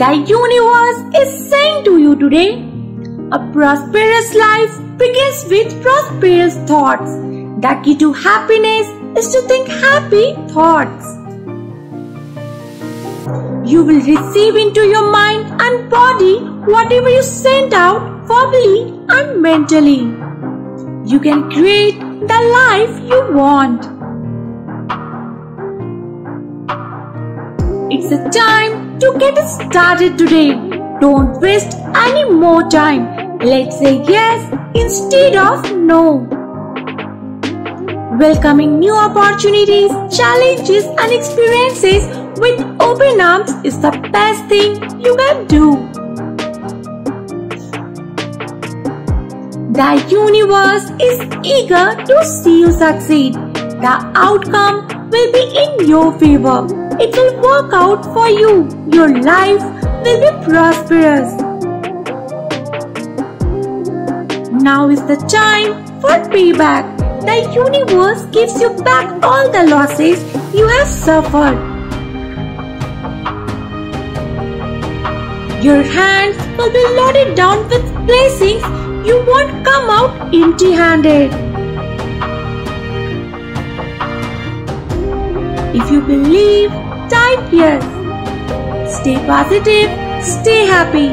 The universe is saying to you today, a prosperous life begins with prosperous thoughts. The key to happiness is to think happy thoughts. You will receive into your mind and body whatever you send out verbally and mentally. You can create the life you want. It's a time to get started today. Don't waste any more time. Let's say yes instead of no. Welcoming new opportunities, challenges, and experiences with open arms is the best thing you can do. The universe is eager to see you succeed. The outcome will be in your favor. It will work out for you. Your life will be prosperous. Now is the time for payback. The universe gives you back all the losses you have suffered. Your hands will be loaded down with blessings. You won't come out empty handed. If you believe, type yes. Stay positive, stay happy.